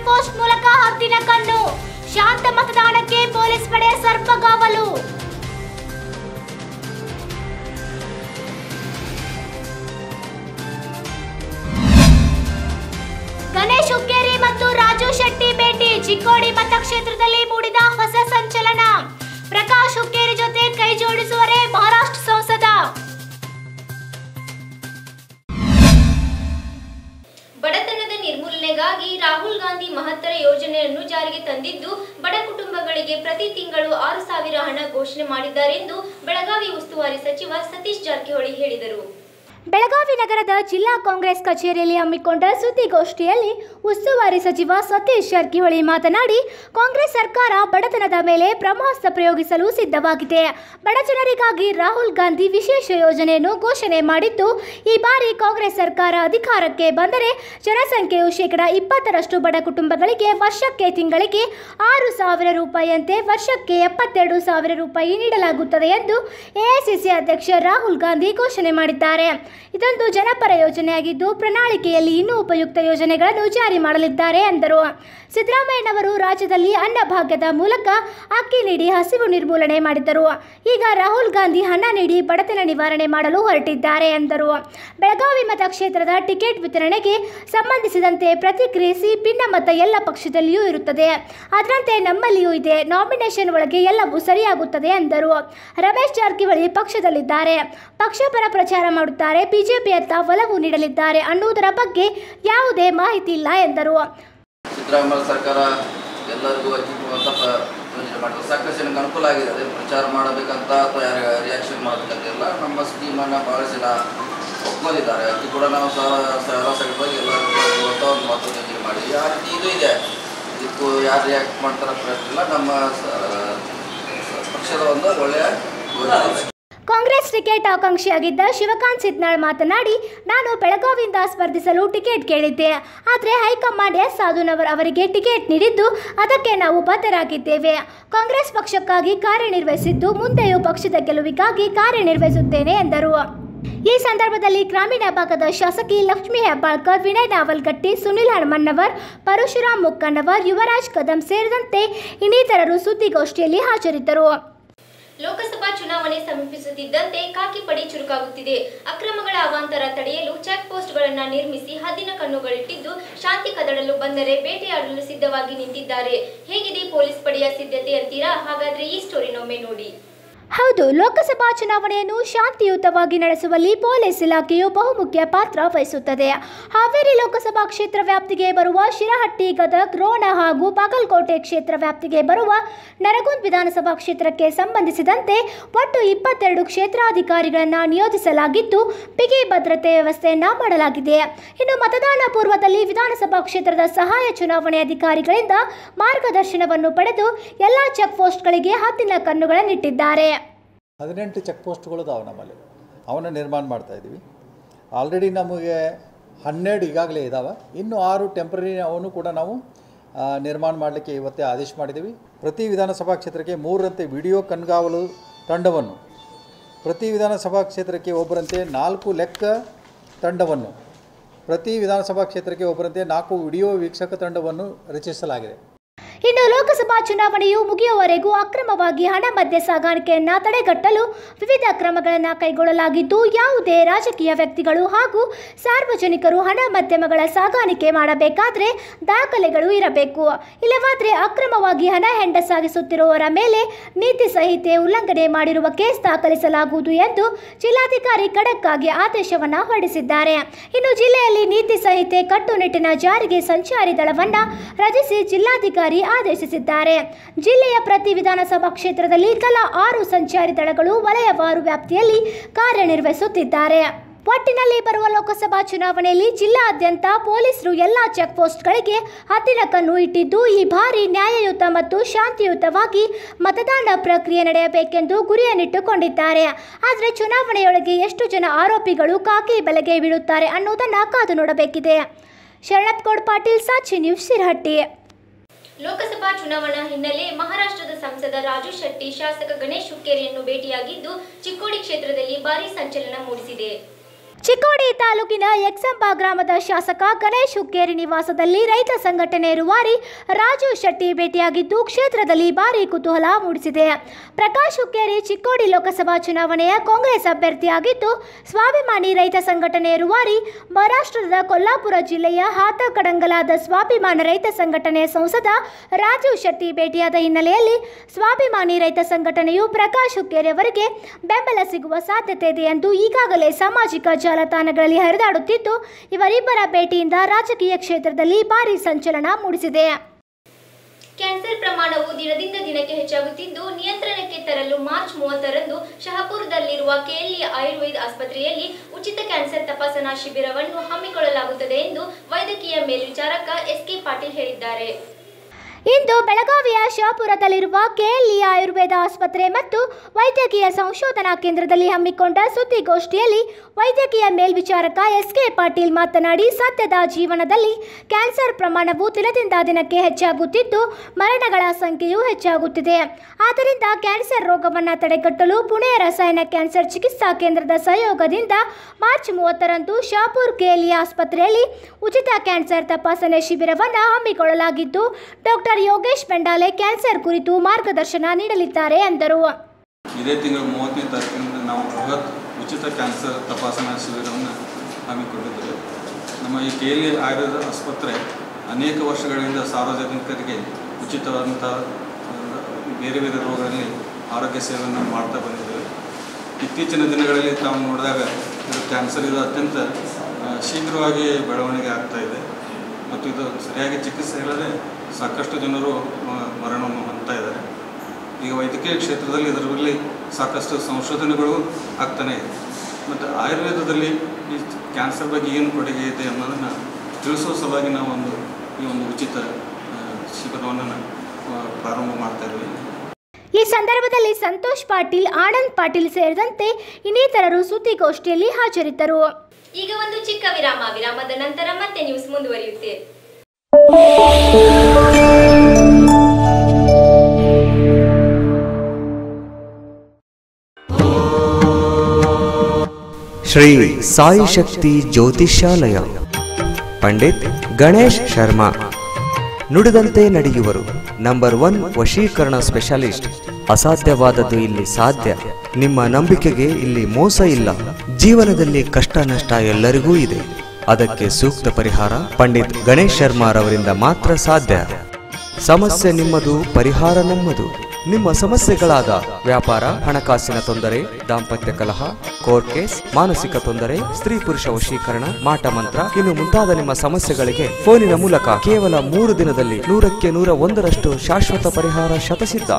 ಎಲ್ಲೆಂದರಲ್ಲಿ check post ಮೂಲಕ ಹದ್ದಿನ ಕಣ್ಣು. ಶಾಂತ ಮತದಾನಕ್ಕೆ ಪೊಲೀಸ್ ಪಡೆ ಸರ್ಪಗಾವಲು. ಗಣೇಶ್ ಹುಕ್ಕೇರಿ ಮತ್ತು ರಾಜು ಶೆಟ್ಟಿ ಭೇಟಿ ಚಿಕ್ಕೋಡಿ ಮತಕ್ಷೇತ್ರದಲ್ಲಿ ಮೂಡಿದ ಮಹತ್ತರ ಯೋಜನೆಯನ್ನು ಜಾರಿಗೆ ತಂದಿದ್ದು, ಬಡ ಕುಟುಂಬಗಳಿಗೆ ಪ್ರತಿ ತಿಂಗಳು ಆರು ಸಾವಿರ ಹಣ ಘೋಷಣೆ ಮಾಡಿದ್ದಾರೆಂದು ಬೆಳಗಾವಿ ಉಸ್ತುವಾರಿ ಸಚಿವ ಸತೀಶ್ ಜಾರಕಿಹೊಳಿ ಹೇಳಿದರು. ಬೆಳಗಾವಿ ನಗರದ ಜಿಲ್ಲಾ ಕಾಂಗ್ರೆಸ್ ಕಚೇರಿಯಲ್ಲಿ ಹಮ್ಮಿಕೊಂಡ ಸುದ್ದಿಗೋಷ್ಠಿಯಲ್ಲಿ ಉಸ್ತುವಾರಿ ಸಚಿವ ಸತೀಶ್ ಜಾರಕಿಹೊಳಿ ಮಾತನಾಡಿ, ಕಾಂಗ್ರೆಸ್ ಸರ್ಕಾರ ಬಡತನದ ಮೇಲೆ ಬ್ರಹ್ಮಾಸ್ತ್ರ ಪ್ರಯೋಗಿಸಲು ಸಿದ್ಧವಾಗಿದೆ. ಬಡ ಜನರಿಗಾಗಿ ರಾಹುಲ್ ಗಾಂಧಿ ವಿಶೇಷ ಯೋಜನೆಯನ್ನು ಘೋಷಣೆ ಮಾಡಿದ್ದು, ಈ ಬಾರಿ ಕಾಂಗ್ರೆಸ್ ಸರ್ಕಾರ ಅಧಿಕಾರಕ್ಕೆ ಬಂದರೆ ಜನಸಂಖ್ಯೆಯು ಶೇಕಡ ಇಪ್ಪತ್ತರಷ್ಟು ಬಡ ಕುಟುಂಬಗಳಿಗೆ ವರ್ಷಕ್ಕೆ ತಿಂಗಳಿಗೆ ಆರು ಸಾವಿರ ರೂಪಾಯಿಯಂತೆ ವರ್ಷಕ್ಕೆ ಎಪ್ಪತ್ತೆರಡು ಸಾವಿರ ರೂಪಾಯಿ ನೀಡಲಾಗುತ್ತದೆ ಎಂದು ಎಐಸಿಸಿ ಅಧ್ಯಕ್ಷ ರಾಹುಲ್ ಗಾಂಧಿ ಘೋಷಣೆ ಮಾಡಿದ್ದಾರೆ. ಇದೊಂದು ಜನಪರ ಯೋಜನೆಯಾಗಿದ್ದು, ಪ್ರಣಾಳಿಕೆಯಲ್ಲಿ ಇನ್ನೂ ಉಪಯುಕ್ತ ಯೋಜನೆಗಳನ್ನು ಜಾರಿ ಮಾಡಲಿದ್ದಾರೆ ಎಂದರು. ಸಿದ್ದರಾಮಯ್ಯನವರು ರಾಜ್ಯದಲ್ಲಿ ಅನ್ನಭಾಗ್ಯದ ಮೂಲಕ ಅಕ್ಕಿ ನೀಡಿ ಹಸಿವು ನಿರ್ಮೂಲನೆ ಮಾಡಿದ್ದರು. ಈಗ ರಾಹುಲ್ ಗಾಂಧಿ ಹಣ ನೀಡಿ ಬಡತನ ನಿವಾರಣೆ ಮಾಡಲು ಹೊರಟಿದ್ದಾರೆ ಎಂದರು. ಬೆಳಗಾವಿ ಮತಕ್ಷೇತ್ರದ ಟಿಕೆಟ್ ವಿತರಣೆಗೆ ಸಂಬಂಧಿಸಿದಂತೆ ಪ್ರತಿಕ್ರಿಯಿಸಿ ಭಿನ್ನಮತ ಎಲ್ಲ ಪಕ್ಷದಲ್ಲಿಯೂ ಇರುತ್ತದೆ. ಅದರಂತೆ ನಮ್ಮಲ್ಲಿಯೂ ಇದೆ. ನಾಮಿನೇಷನ್ ಒಳಗೆ ಎಲ್ಲವೂ ಸರಿಯಾಗುತ್ತದೆ ಎಂದರು. ರಮೇಶ್ ಜಾರಕಿಹೊಳಿ ಪಕ್ಷದಲ್ಲಿದ್ದಾರೆ. ಪಕ್ಷಪರ ಪ್ರಚಾರ ಮಾಡುತ್ತಾರೆ ಬಿಜೆಪಿಯತ್ತ ಒಲವು ನೀಡಲಿದ್ದಾರೆ ಅನ್ನುವುದರ ಬಗ್ಗೆ ಯಾವುದೇ ಮಾಹಿತಿ ಇಲ್ಲ ಎಂದರು. ಸಿದ್ದರಾಮಯ್ಯ ಸರ್ಕಾರ ಎಲ್ಲರಿಗೂ ಅತ್ಯುತ್ತಮವಾದ ಯೋಜನೆ ಮಾಡಿದೆ ಸಾಕಷ್ಟು ಜನಕ್ಕೆ ಅನುಕೂಲ ಆಗಿದೆ. ಪ್ರಚಾರ ಮಾಡಬೇಕಂತ ಅಥವಾ ರಿಯಾಕ್ಷನ್ ಮಾಡಬೇಕಂತಿಲ್ಲ ನಮ್ಮ ಸ್ಕೀಮನ್ನು ಭಾಳ ಜನ ಒಪ್ಕೊಂಡಿದ್ದಾರೆ. ಅದು ಕೂಡ ನಾವು ಸಹ ಎಲ್ಲ ಸಗಟವಾಗಿ ಎಲ್ಲರಿಗೂ ಒಂದು ಮಾತು ಮಾಡಿದ್ವಿ ಆ ರೀತಿ ಇದು ಇದೆ. ಇದಕ್ಕೂ ಯಾರು ರಿಯಾಕ್ಟ್ ಮಾಡ್ತಾರೆ ಪ್ರಶ್ನೆ ಇಲ್ಲ. ನಮ್ಮ ಪಕ್ಷದ ಒಂದು ಒಳ್ಳೆಯ ಕಾಂಗ್ರೆಸ್ ಟಿಕೆಟ್ ಆಕಾಂಕ್ಷಿಯಾಗಿದ್ದ ಶಿವಕಾಂತ್ ಸಿದ್ನಾಳ್ ಮಾತನಾಡಿ, ನಾನು ಬೆಳಗಾವಿಯಿಂದ ಸ್ಪರ್ಧಿಸಲು ಟಿಕೆಟ್ ಕೇಳಿದ್ದೆ. ಆದರೆ ಹೈಕಮಾಂಡ್ ಎಸ್ ಸಾಧುನವರ್ ಅವರಿಗೆ ಟಿಕೆಟ್ ನೀಡಿದ್ದು, ಅದಕ್ಕೆ ನಾವು ಬದ್ಧರಾಗಿದ್ದೇವೆ. ಕಾಂಗ್ರೆಸ್ ಪಕ್ಷಕ್ಕಾಗಿ ಕಾರ್ಯನಿರ್ವಹಿಸಿದ್ದು, ಮುಂದೆಯೂ ಪಕ್ಷದ ಗೆಲುವಿಗಾಗಿ ಕಾರ್ಯನಿರ್ವಹಿಸುತ್ತೇನೆ ಎಂದರು. ಈ ಸಂದರ್ಭದಲ್ಲಿ ಗ್ರಾಮೀಣ ಭಾಗದ ಶಾಸಕಿ ಲಕ್ಷ್ಮಿ ಹೆಬ್ಬಾಳ್ಕರ್, ವಿನಯ್ ನಾವಲ್ಗಟ್ಟಿ, ಸುನಿಲ್ ಹನುಮಣ್ಣವರ್ ಪರಶುರಾಮ್ ಮುಕ್ಕಣ್ಣವರ್, ಯುವರಾಜ್ ಕದಂ ಸೇರಿದಂತೆ ಇನ್ನಿತರರು ಸುದ್ದಿಗೋಷ್ಠಿಯಲ್ಲಿ ಹಾಜರಿದ್ದರು. ಲೋಕಸಭಾ ಚುನಾವಣೆ ಸಮೀಪಿಸುತ್ತಿದ್ದಂತೆ ಕಾಕಿಪಡಿ ಚುರುಕಾಗುತ್ತಿದೆ. ಅಕ್ರಮಗಳ ಅವಾಂತರ ತಡೆಯಲು ಚೆಕ್ ಪೋಸ್ಟ್ಗಳನ್ನು ನಿರ್ಮಿಸಿ ಹದಿನ ಕಣ್ಣುಗಳಿಟ್ಟಿದ್ದು ಶಾಂತಿ ಕದಡಲು ಬಂದರೆ ಬೇಟೆಯಾಡಲು ಸಿದ್ಧವಾಗಿ ನಿಂತಿದ್ದಾರೆ. ಹೇಗಿದೆ ಪೊಲೀಸ್ ಪಡೆಯ ಸಿದ್ಧತೆ ಅಂತೀರಾ? ಹಾಗಾದ್ರೆ ಈ ಸ್ಟೋರಿನೊಮ್ಮೆ ನೋಡಿ. ಹೌದು, ಲೋಕಸಭಾ ಚುನಾವಣೆಯನ್ನು ಶಾಂತಿಯುತವಾಗಿ ನಡೆಸುವಲ್ಲಿ ಪೊಲೀಸ್ ಇಲಾಖೆಯು ಬಹುಮುಖ್ಯ ಪಾತ್ರ ವಹಿಸುತ್ತದೆ. ಹಾವೇರಿ ಲೋಕಸಭಾ ಕ್ಷೇತ್ರ ವ್ಯಾಪ್ತಿಗೆ ಬರುವ ಶಿರಹಟ್ಟಿ, ಗದಗ್, ರೋಣ ಹಾಗೂ ಬಾಗಲಕೋಟೆ ಕ್ಷೇತ್ರ ವ್ಯಾಪ್ತಿಗೆ ಬರುವ ನರಗುಂದ್ ವಿಧಾನಸಭಾ ಕ್ಷೇತ್ರಕ್ಕೆ ಸಂಬಂಧಿಸಿದಂತೆ ಒಟ್ಟು ಇಪ್ಪತ್ತೆರಡು ಕ್ಷೇತ್ರಾಧಿಕಾರಿಗಳನ್ನು ನಿಯೋಜಿಸಲಾಗಿದ್ದು, ಬಿಗಿ ಭದ್ರತೆ ವ್ಯವಸ್ಥೆಯನ್ನ ಮಾಡಲಾಗಿದೆ. ಇನ್ನು ಮತದಾನ ಪೂರ್ವದಲ್ಲಿ ವಿಧಾನಸಭಾ ಕ್ಷೇತ್ರದ ಸಹಾಯ ಚುನಾವಣೆ ಅಧಿಕಾರಿಗಳಿಂದ ಮಾರ್ಗದರ್ಶನವನ್ನು ಪಡೆದು ಎಲ್ಲ ಚೆಕ್ ಪೋಸ್ಟ್ಗಳಿಗೆ ಹತ್ತಿನ ಕಣ್ಣುಗಳನ್ನಿಟ್ಟಿದ್ದಾರೆ. ಹದಿನೆಂಟು ಚೆಕ್ ಪೋಸ್ಟ್ಗಳು ಅದಾವೆ ನಮ್ಮಲ್ಲಿ. ಅವನ್ನ ನಿರ್ಮಾಣ ಮಾಡ್ತಾ ಇದ್ದೀವಿ. ಆಲ್ರೆಡಿ ನಮಗೆ ಹನ್ನೆರಡು ಈಗಾಗಲೇ ಇದ್ದಾವೆ ಇನ್ನು ಆರು ಟೆಂಪ್ರರಿ ಅವನು ಕೂಡ ನಾವು ನಿರ್ಮಾಣ ಮಾಡಲಿಕ್ಕೆ ಇವತ್ತೇ ಆದೇಶ ಮಾಡಿದ್ದೀವಿ. ಪ್ರತಿ ವಿಧಾನಸಭಾ ಕ್ಷೇತ್ರಕ್ಕೆ ಮೂರರಂತೆ ವಿಡಿಯೋ ಕಣ್ಗಾವಲು ತಂಡವನ್ನು. ಪ್ರತಿ ವಿಧಾನಸಭಾ ಕ್ಷೇತ್ರಕ್ಕೆ ಒಬ್ಬರಂತೆ ನಾಲ್ಕು ಲೆಕ್ಕ ತಂಡವನ್ನು. ಪ್ರತಿ ವಿಧಾನಸಭಾ ಕ್ಷೇತ್ರಕ್ಕೆ ಒಬ್ಬರಂತೆ ನಾಲ್ಕು ವಿಡಿಯೋ ವೀಕ್ಷಕ ತಂಡವನ್ನು ರಚಿಸಲಾಗಿದೆ. ಇನ್ನು ಲೋಕಸಭಾ ಚುನಾವಣೆಯು ಮುಗಿಯುವವರೆಗೂ ಅಕ್ರಮವಾಗಿ ಹಣ ಮದ್ಯ ಸಾಗಾಣಿಕೆಯನ್ನು ತಡೆಗಟ್ಟಲು ವಿವಿಧ ಕ್ರಮಗಳನ್ನು ಕೈಗೊಳ್ಳಲಾಗಿದ್ದು, ಯಾವುದೇ ರಾಜಕೀಯ ವ್ಯಕ್ತಿಗಳು ಹಾಗೂ ಸಾರ್ವಜನಿಕರು ಹಣ ಮಾಧ್ಯಮಗಳ ಸಾಗಾಣಿಕೆ ಮಾಡಬೇಕಾದರೆ ದಾಖಲೆಗಳು ಇರಬೇಕು. ಇಲ್ಲವಾದರೆ ಅಕ್ರಮವಾಗಿ ಹಣ ಹೆಂಡ ಸಾಗಿಸುತ್ತಿರುವವರ ಮೇಲೆ ನೀತಿ ಸಂಹಿತೆ ಉಲ್ಲಂಘನೆ ಮಾಡಿರುವ ಕೇಸ್ ದಾಖಲಿಸಲಾಗುವುದು ಎಂದು ಜಿಲ್ಲಾಧಿಕಾರಿ ಖಡಕ್ಕಾಗಿ ಆದೇಶವನ್ನು ಹೊರಡಿಸಿದ್ದಾರೆ. ಇನ್ನು ಜಿಲ್ಲೆಯಲ್ಲಿ ನೀತಿ ಸಂಹಿತೆ ಕಟ್ಟುನಿಟ್ಟಿನ ಜಾರಿಗೆ ಸಂಚಾರಿ ದಳವನ್ನು ರಚಿಸಿ ಜಿಲ್ಲಾಧಿಕಾರಿ ಆದೇಶಿಸಿದ್ದಾರೆ. ಜಿಲ್ಲೆಯ ಪ್ರತಿ ವಿಧಾನಸಭಾ ಕ್ಷೇತ್ರದಲ್ಲಿ ತಲಾ ಆರು ಸಂಚಾರಿ ದಳಗಳು ವಲಯವಾರು ವ್ಯಾಪ್ತಿಯಲ್ಲಿ ಕಾರ್ಯನಿರ್ವಹಿಸುತ್ತಿದ್ದಾರೆ. ಒಟ್ಟಿನಲ್ಲಿ ಬರುವ ಲೋಕಸಭಾ ಚುನಾವಣೆಯಲ್ಲಿ ಜಿಲ್ಲಾದ್ಯಂತ ಪೊಲೀಸರು ಎಲ್ಲ ಚೆಕ್ ಪೋಸ್ಟ್ಗಳಿಗೆ ಹತ್ತಿರ ಕಣ್ಣು ಇಟ್ಟಿದ್ದು, ಈ ಬಾರಿ ನ್ಯಾಯಯುತ ಮತ್ತು ಶಾಂತಿಯುತವಾಗಿ ಮತದಾನ ಪ್ರಕ್ರಿಯೆ ನಡೆಯಬೇಕೆಂದು ಗುರಿಯನ್ನಿಟ್ಟುಕೊಂಡಿದ್ದಾರೆ. ಆದರೆ ಚುನಾವಣೆಯೊಳಗೆ ಎಷ್ಟು ಜನ ಆರೋಪಿಗಳು ಕಾಕಿ ಬೆಲೆಗೆ ಬೀಳುತ್ತಾರೆ ಅನ್ನೋದನ್ನು ಕಾದು ನೋಡಬೇಕಿದೆ. ಶರಣಪ್ಗೌಡ್ ಪಾಟೀಲ್ ಸಾಚಿ ನ್ಯೂಸ್ ಸಿರಹಟ್ಟಿ ಲೋಕಸಭಾ ಚುನಾವಣಾ ಹಿನ್ನೆಲೆ ಮಹಾರಾಷ್ಟ್ರದ ಸಂಸದ ರಾಜು ಶೆಟ್ಟಿ, ಶಾಸಕ ಗಣೇಶ್ ಹುಕ್ಕೇರಿಯನ್ನು ಭೇಟಿಯಾಗಿದ್ದು ಚಿಕ್ಕೋಡಿ ಕ್ಷೇತ್ರದಲ್ಲಿ ಭಾರೀ ಸಂಚಲನ ಮೂಡಿಸಿದೆ. ಚಿಕ್ಕೋಡಿ ತಾಲೂಕಿನ ಯಕ್ಷಂಬ ಗ್ರಾಮದ ಶಾಸಕ ಗಣೇಶ್ ಹುಕ್ಕೇರಿ ನಿವಾಸದಲ್ಲಿ ರೈತ ಸಂಘಟನೆ ರೂವಾರಿ ರಾಜು ಶೆಟ್ಟಿ ಭೇಟಿಯಾಗಿದ್ದು ಕ್ಷೇತ್ರದಲ್ಲಿ ಭಾರೀ ಕುತೂಹಲ ಮೂಡಿಸಿದೆ. ಪ್ರಕಾಶ್ ಹುಕ್ಕೇರಿ ಚಿಕ್ಕೋಡಿ ಲೋಕಸಭಾ ಚುನಾವಣೆಯ ಕಾಂಗ್ರೆಸ್ ಅಭ್ಯರ್ಥಿಯಾಗಿದ್ದು, ಸ್ವಾಭಿಮಾನಿ ರೈತ ಸಂಘಟನೆ ರೂವಾರಿ ಮಹಾರಾಷ್ಟ್ರದ ಕೊಲ್ಲಾಪುರ ಜಿಲ್ಲೆಯ ಹಾತಕಡಂಗಲಾದ ಸ್ವಾಭಿಮಾನ ರೈತ ಸಂಘಟನೆ ಸಂಸದ ರಾಜು ಶೆಟ್ಟಿ ಭೇಟಿಯಾದ ಹಿನ್ನೆಲೆಯಲ್ಲಿ ಸ್ವಾಭಿಮಾನಿ ರೈತ ಸಂಘಟನೆಯು ಪ್ರಕಾಶ್ ಹುಕ್ಕೇರಿ ಅವರಿಗೆ ಬೆಂಬಲ ಸಿಗುವ ಸಾಧ್ಯತೆ ಇದೆ ಎಂದು ಈಗಾಗಲೇ ಸಾಮಾಜಿಕ ಜಾಲತಾಣಗಳಲ್ಲಿ ಹರಿದಾಡುತ್ತಿದ್ದು, ಇವರಿಬ್ಬರ ಭೇಟಿಯಿಂದ ರಾಜಕೀಯ ಕ್ಷೇತ್ರದಲ್ಲಿ ಭಾರೀ ಸಂಚಲನ ಮೂಡಿಸಿದೆ. ಕ್ಯಾನ್ಸರ್ ಪ್ರಮಾಣವು ದಿನದಿಂದ ದಿನಕ್ಕೆ ಹೆಚ್ಚಾಗುತ್ತಿದ್ದು, ನಿಯಂತ್ರಣಕ್ಕೆ ತರಲು ಮಾರ್ಚ್ ಮೂವತ್ತರಂದು ಶಹಪುರದಲ್ಲಿರುವ ಕೆಎಲ್ಇ ಆಯುರ್ವೇದ ಆಸ್ಪತ್ರೆಯಲ್ಲಿ ಉಚಿತ ಕ್ಯಾನ್ಸರ್ ತಪಾಸಣಾ ಶಿಬಿರವನ್ನು ಹಮ್ಮಿಕೊಳ್ಳಲಾಗುತ್ತದೆ ಎಂದು ವೈದ್ಯಕೀಯ ಮೇಲ್ವಿಚಾರಕ ಎಸ್ಕೆ ಪಾಟೀಲ್ ಹೇಳಿದ್ದಾರೆ. ಇಂದು ಬೆಳಗಾವಿಯ ಶಹಾಪುರದಲ್ಲಿರುವ ಕೆಎಲ್ಇ ಆಯುರ್ವೇದ ಆಸ್ಪತ್ರೆ ಮತ್ತು ವೈದ್ಯಕೀಯ ಸಂಶೋಧನಾ ಕೇಂದ್ರದಲ್ಲಿ ಹಮ್ಮಿಕೊಂಡ ಸುದ್ದಿಗೋಷ್ಠಿಯಲ್ಲಿ ವೈದ್ಯಕೀಯ ಮೇಲ್ವಿಚಾರಕ ಎಸ್ ಕೆ ಪಾಟೀಲ್ ಮಾತನಾಡಿ ಸದ್ಯದ ಜೀವನದಲ್ಲಿ ಕ್ಯಾನ್ಸರ್ ಪ್ರಮಾಣವು ದಿನದಿಂದ ದಿನಕ್ಕೆ ಹೆಚ್ಚಾಗುತ್ತಿದ್ದು, ಮರಣಗಳ ಸಂಖ್ಯೆಯೂ ಹೆಚ್ಚಾಗುತ್ತಿದೆ. ಆದ್ದರಿಂದ ಕ್ಯಾನ್ಸರ್ ರೋಗವನ್ನು ತಡೆಗಟ್ಟಲು ಪುಣೆ ರಸಾಯನ ಕ್ಯಾನ್ಸರ್ ಚಿಕಿತ್ಸಾ ಕೇಂದ್ರದ ಸಹಯೋಗದಿಂದ ಮಾರ್ಚ್ ಮೂವತ್ತರಂದು ಶಾಪುರ್ ಕೆಎಲ್ಇ ಆಸ್ಪತ್ರೆಯಲ್ಲಿ ಉಚಿತ ಕ್ಯಾನ್ಸರ್ ತಪಾಸಣೆ ಶಿಬಿರವನ್ನು ಹಮ್ಮಿಕೊಳ್ಳಲಾಗಿದ್ದು, ಡಾಕ್ಟರ್ ಯೋಗೇಶ್ ಬೆಂಡಾಲೆ ಕ್ಯಾನ್ಸರ್ ಕುರಿತು ಮಾರ್ಗದರ್ಶನ ನೀಡಲಿದ್ದಾರೆ ಎಂದರು. ಇದೇ ತಿಂಗಳ ಮೂವತ್ತನೇ ತಾರೀಕಿನಿಂದ ನಾವು ಬೃಹತ್ ಉಚಿತ ಕ್ಯಾನ್ಸರ್ ತಪಾಸಣಾ ಶಿಬಿರವನ್ನು ಹಮ್ಮಿಕೊಂಡಿದ್ದೇವೆ. ನಮ್ಮ ಈ ಕೆ ಎಲ್ ಆಯುರ್ವೇದ ಆಸ್ಪತ್ರೆ ಅನೇಕ ವರ್ಷಗಳಿಂದ ಸಾರ್ವಜನಿಕರಿಗೆ ಉಚಿತವಾದಂಥ ಬೇರೆ ಬೇರೆ ರೋಗಗಳಲ್ಲಿ ಆರೋಗ್ಯ ಸೇವೆಯನ್ನು ಮಾಡ್ತಾ ಬಂದಿದ್ದೇವೆ. ಇತ್ತೀಚಿನ ದಿನಗಳಲ್ಲಿ ತಾವು ನೋಡಿದಾಗ ಇದು ಕ್ಯಾನ್ಸರ್ ಇದು ಅತ್ಯಂತ ಶೀಘ್ರವಾಗಿ ಬೆಳವಣಿಗೆ ಆಗ್ತಾ ಇದೆ. ಮತ್ತು ಇದು ಸರಿಯಾಗಿ ಚಿಕಿತ್ಸೆ ಇಲ್ಲದೆ ಸಾಕಷ್ಟು ಜನರು ಮರಣವನ್ನು ಹೊಂದ್ತಾ ಇದ್ದಾರೆ. ಈಗ ವೈದ್ಯಕೀಯ ಕ್ಷೇತ್ರದಲ್ಲಿ ಇದರಲ್ಲಿ ಸಾಕಷ್ಟು ಸಂಶೋಧನೆಗಳು ಆಗ್ತಾನೆ ಇದೆ. ಮತ್ತು ಆಯುರ್ವೇದದಲ್ಲಿ ಈ ಕ್ಯಾನ್ಸರ್ ಬಗ್ಗೆ ಏನು ಕೊಡುಗೆ ಇದೆ ಅನ್ನೋದನ್ನು ತಿಳಿಸೋ ಸಲುವಾಗಿ ನಾವು ಒಂದು ಈ ಒಂದು ಉಚಿತ ಶಿಬಿರವನ್ನು ಪ್ರಾರಂಭ ಮಾಡ್ತಾ ಇದ್ವಿ. ಈ ಸಂದರ್ಭದಲ್ಲಿ ಸಂತೋಷ್ ಪಾಟೀಲ್ ಆನಂದ್ ಪಾಟೀಲ್ ಸೇರಿದಂತೆ ಇನ್ನಿತರರು ಸುದ್ದಿಗೋಷ್ಠಿಯಲ್ಲಿ ಹಾಜರಿದ್ದರು. ಈಗ ಒಂದು ಚಿಕ್ಕ ವಿರಾಮ. ವಿರಾಮದ ನಂತರ ಮತ್ತೆ ನ್ಯೂಸ್ ಮುಂದುವರಿಯುತ್ತೆ. ಶ್ರೀ ಸಾಯಿ ಶಕ್ತಿ ಜ್ಯೋತಿಷ್ಯಾಲಯ, ಪಂಡಿತ್ ಗಣೇಶ್ ಶರ್ಮಾ. ನುಡಿದಂತೆ ನಡೆಯುವರು ನಂಬರ್ ಒನ್ ವಶೀಕರಣ ಸ್ಪೆಷಲಿಸ್ಟ್. ಅಸಾಧ್ಯವಾದದ್ದು ಇಲ್ಲಿ ಸಾಧ್ಯ. ನಿಮ್ಮ ನಂಬಿಕೆಗೆ ಇಲ್ಲಿ ಮೋಸ ಇಲ್ಲ. ಜೀವನದಲ್ಲಿ ಕಷ್ಟ ನಷ್ಟ ಎಲ್ಲರಿಗೂ ಇದೆ. ಅದಕ್ಕೆ ಸೂಕ್ತ ಪರಿಹಾರ ಪಂಡಿತ್ ಗಣೇಶ್ ಶರ್ಮಾರವರಿಂದ ಮಾತ್ರ ಸಾಧ್ಯ. ಸಮಸ್ಯೆ ನಿಮ್ಮದು, ಪರಿಹಾರ ನಮ್ಮದು. ನಿಮ್ಮ ಸಮಸ್ಯೆಗಳಾದ ವ್ಯಾಪಾರ, ಹಣಕಾಸಿನ ತೊಂದರೆ, ದಾಂಪತ್ಯ ಕಲಹ ಕೋರ್ಟ್ ಕೇಸ್, ಮಾನಸಿಕ ತೊಂದರೆ, ಸ್ತ್ರೀ ಪುರುಷ ವಶೀಕರಣ, ಮಾಟ ಮಂತ್ರ, ಇನ್ನು ಮುಂತಾದ ನಿಮ್ಮ ಸಮಸ್ಯೆಗಳಿಗೆ ಫೋನಿನ ಮೂಲಕ ಕೇವಲ ಮೂರು ದಿನದಲ್ಲಿ ನೂರಕ್ಕೆ ನೂರ ಒಂದರಷ್ಟು ಶಾಶ್ವತ ಪರಿಹಾರ ಶತಸಿದ್ಧ.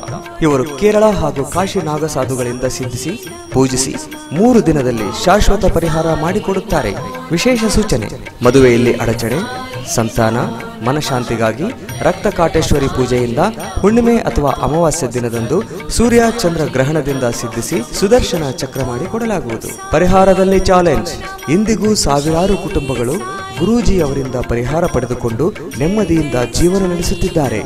ಇವರು ಕೇರಳ ಹಾಗೂ ಕಾಶಿ ನಾಗಸಾಧುಗಳಿಂದ ಸಿದ್ಧಿಸಿ, ಪೂಜಿಸಿ ಮೂರು ದಿನದಲ್ಲಿ ಶಾಶ್ವತ ಪರಿಹಾರ ಮಾಡಿಕೊಡುತ್ತಾರೆ. ವಿಶೇಷ ಸೂಚನೆ, ಮದುವೆಯಲ್ಲಿ ಅಡಚಣೆ ಸಂತಾನ, ಮನಶಾಂತಿಗಾಗಿ ರಕ್ತ ಕಾಟೇಶ್ವರಿ ಪೂಜೆಯಿಂದ ಹುಣ್ಣಿಮೆ ಅಥವಾ ಅಮಾವಾಸ್ಯ ದಿನದಂದು ಸೂರ್ಯ ಚಂದ್ರ ಗ್ರಹಣದಿಂದ ಸಿದ್ಧಿಸಿ ಸುದರ್ಶನ ಚಕ್ರ ಮಾಡಿ ಕೊಡಲಾಗುವುದು. ಪರಿಹಾರದಲ್ಲಿ ಚಾಲೆಂಜ್. ಇಂದಿಗೂ ಸಾವಿರಾರು ಕುಟುಂಬಗಳು ಗುರೂಜಿ ಅವರಿಂದ ಪರಿಹಾರ ಪಡೆದುಕೊಂಡು ನೆಮ್ಮದಿಯಿಂದ ಜೀವನ ನಡೆಸುತ್ತಿದ್ದಾರೆ.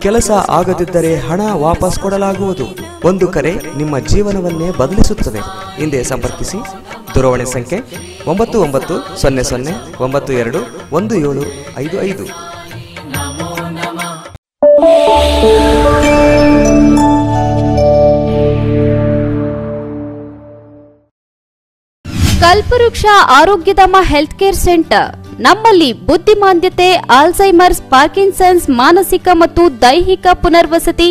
ಕೆಲಸ ಆಗದಿದ್ದರೆ ಹಣ ವಾಪಸ್ ಕೊಡಲಾಗುವುದು. ಒಂದು ಕರೆ ನಿಮ್ಮ ಜೀವನವನ್ನೇ ಬದಲಿಸುತ್ತದೆ. ಹಿಂದೆ ಸಂಪರ್ಕಿಸಿ. ದೂರವಾಣಿ ಸಂಖ್ಯೆ ಒಂಬತ್ತು ಒಂಬತ್ತು ಸೊನ್ನೆ ಸೊನ್ನೆ ಒಂಬತ್ತು ಎರಡು ಒಂದು ಏಳು ಐದು ಐದು. ಕಲ್ಪವೃಕ್ಷ ಆರೋಗ್ಯಧಾಮ ಹೆಲ್ತ್ ಕೇರ್ ಸೆಂಟರ್. ನಮ್ಮಲ್ಲಿ ಬುದ್ಧಿಮಾಂದ್ಯತೆ, ಆಲ್ಝೈಮರ್ಸ್, ಪಾರ್ಕಿನ್ಸನ್ಸ್, ಮಾನಸಿಕ ಮತ್ತು ದೈಹಿಕ ಪುನರ್ವಸತಿ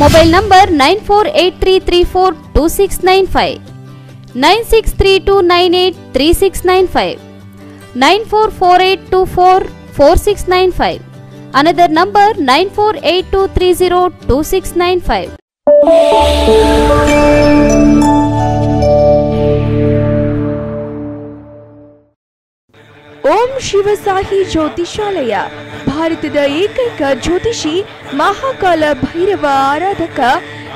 Mobile number nine four eight three three four two six nine five nine six three two nine eight three six nine five nine four four eight two four four six nine five another number nine four eight two three zero two six nine five Om Shivasahi ಜ್ಯೋತಿಷಾಲಯ ಭಾರತದ ಏಕೈಕ ಜ್ಯೋತಿಷಿ ಮಹಾಕಾಲ ಭೈರವ ಆರಾಧಕ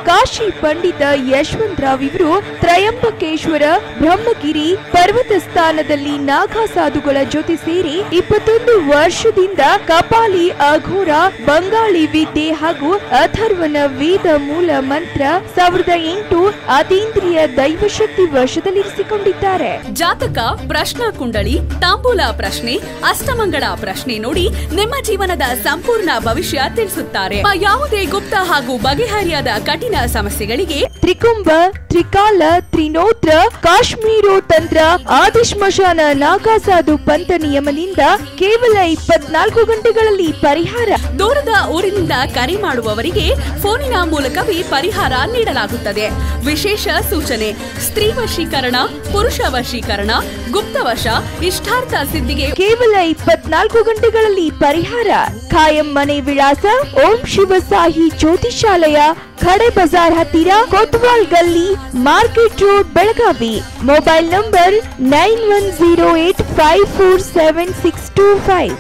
ಕಾಶಿ ಪಂಡಿತ ಯಶವಂತರಾವ್ ಇವರು ತ್ರಯಂಬಕೇಶ್ವರ, ಬ್ರಹ್ಮಗಿರಿ ಪರ್ವತ ಸ್ಥಾನದಲ್ಲಿ ನಾಗಾ ಸಾಧುಗಳ ಜೊತೆ ಸೇರಿ ಇಪ್ಪತ್ತೊಂದು ವರ್ಷದಿಂದ ಕಪಾಲಿ, ಅಘೋರ, ಬಂಗಾಳಿ ವಿದ್ಯೆ ಹಾಗೂ ಅಥರ್ವನ ವೇದ ಮೂಲ ಮಂತ್ರ ಸಾವಿರದ ಎಂಟು ಅತೀಂದ್ರಿಯ ದೈವಶಕ್ತಿ ವಶದಲ್ಲಿರಿಸಿಕೊಂಡಿದ್ದಾರೆ. ಜಾತಕ, ಪ್ರಶ್ನಾ ಕುಂಡಳಿ, ತಾಂಬೂಲ ಪ್ರಶ್ನೆ, ಅಷ್ಟಮಂಗಳ ಪ್ರಶ್ನೆ ನೋಡಿ ನಿಮ್ಮ ಜೀವನದ ಸಂಪೂರ್ಣ ಭವಿಷ್ಯ ತಿಳಿಸುತ್ತಾರೆ. ಯಾವುದೇ ಗುಪ್ತ ಹಾಗೂ ಬಗೆಹರಿಯಾದ ಕಠಿಣ ಸಮಸ್ಯೆಗಳಿಗೆ ತ್ರಿಕುಂಭ ತ್ರಿಕಾಲ ತ್ರಿನೋತ್ರ ಕಾಶ್ಮೀರೋ ತಂತ್ರ ಆದಿಶ್ಮಶಾನ ನಾಗಾಸಾಧು ಪಂಥ ನಿಯಮದಿಂದ ಕೇವಲ ಇಪ್ಪತ್ನಾಲ್ಕು ಗಂಟೆಗಳಲ್ಲಿ ಪರಿಹಾರ. ದೂರದ ಊರಿನಿಂದ ಕರೆ ಮಾಡುವವರಿಗೆ ಫೋನಿನ ಮೂಲಕವೇ ಪರಿಹಾರ ನೀಡಲಾಗುತ್ತದೆ. ವಿಶೇಷ ಸೂಚನೆ ಸ್ತ್ರೀ ವಶೀಕರಣ ಪುರುಷ ವಶೀಕರಣ ಗುಪ್ತವಶ ಇಷ್ಟಾರ್ಥ ಸಿದ್ಧಿಗೆ ಕೇವಲ ಇಪ್ಪತ್ನಾಲ್ಕು ಗಂಟೆಗಳಲ್ಲಿ ಪರಿಹಾರ. ಖಾಯಂ ಮನೆ ವಿಳಾಸ ಓಂ ಶಿವಸಾಹಿ ಜ್ಯೋತಿಷಾಲಯ ಖಡೆ ಬಜಾರ್ ಹತ್ತಿರ Kotwal Galli market road Belagavi. Mobile number nine one zero eight five four seven six two five.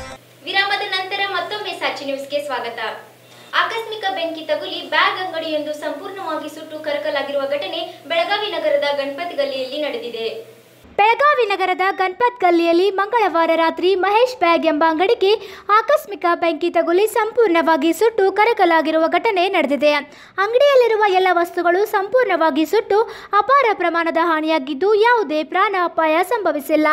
ವಿರಾಮದ ನಂತರ ಮತ್ತೊಮ್ಮೆ ಸಾಚಿ ನ್ಯೂಸ್ಗೆ ಸ್ವಾಗತ. ಆಕಸ್ಮಿಕ ಬೆಂಕಿ ತಗುಲಿ ಬ್ಯಾಗ್ ಅಂಗಡಿಯೊಂದು ಸಂಪೂರ್ಣವಾಗಿ ಸುಟ್ಟು ಕರಕಲಾಗಿರುವ ಘಟನೆ ಬೆಳಗಾವಿ ನಗರದ ಗಣಪತಿ ಗಲ್ಲಿಯಲ್ಲಿ ನಡೆದಿದೆ. ಬೆಳಗಾವಿ ನಗರದ ಗಣಪತ್ ಗಲ್ಲಿಯಲ್ಲಿ ಮಂಗಳವಾರ ರಾತ್ರಿ ಮಹೇಶ್ ಬ್ಯಾಗ್ ಎಂಬ ಅಂಗಡಿಗೆ ಆಕಸ್ಮಿಕ ಬೆಂಕಿ ತಗುಲಿ ಸಂಪೂರ್ಣವಾಗಿ ಸುಟ್ಟು ಕರಕಲಾಗಿರುವ ಘಟನೆ ನಡೆದಿದೆ. ಅಂಗಡಿಯಲ್ಲಿರುವ ಎಲ್ಲ ವಸ್ತುಗಳು ಸಂಪೂರ್ಣವಾಗಿ ಸುಟ್ಟು ಅಪಾರ ಪ್ರಮಾಣದ ಹಾನಿಯಾಗಿದ್ದು ಯಾವುದೇ ಪ್ರಾಣ ಅಪಾಯ ಸಂಭವಿಸಿಲ್ಲ